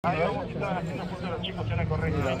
Estaban haciendo los chicos correcta.